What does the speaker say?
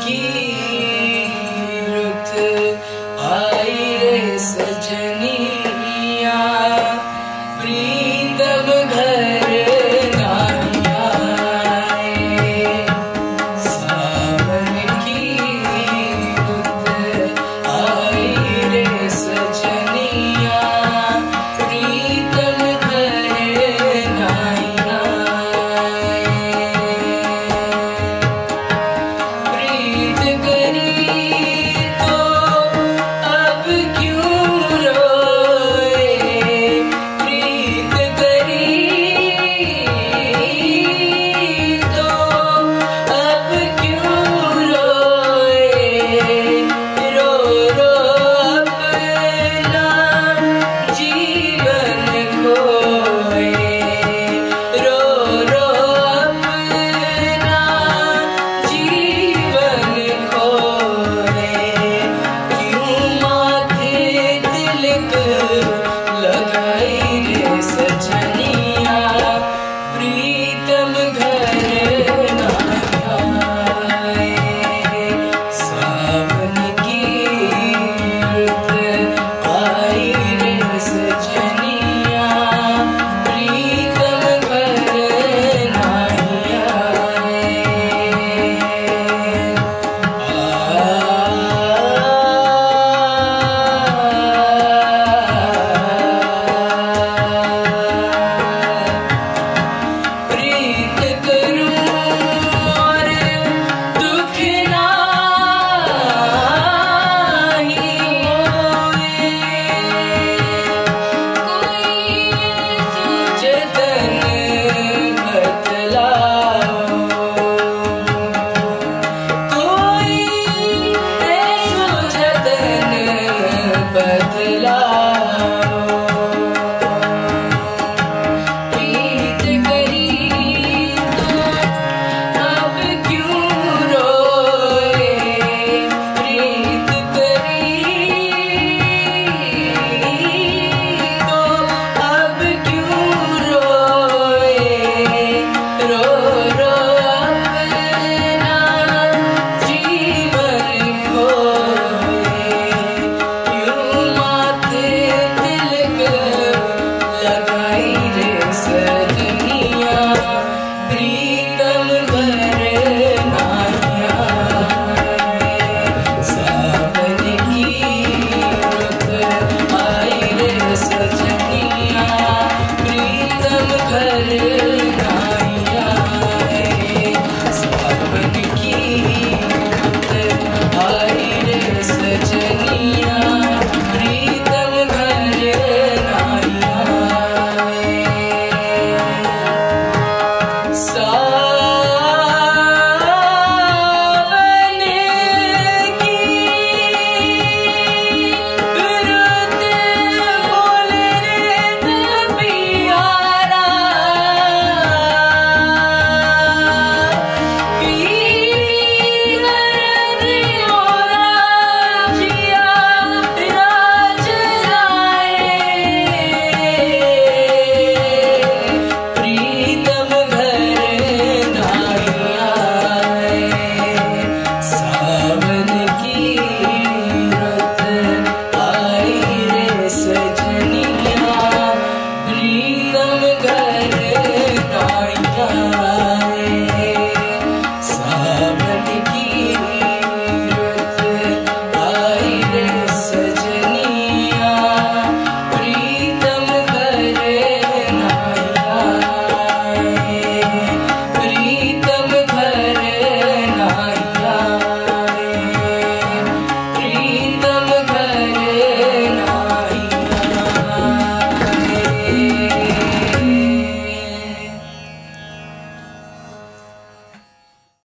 Thank. बदला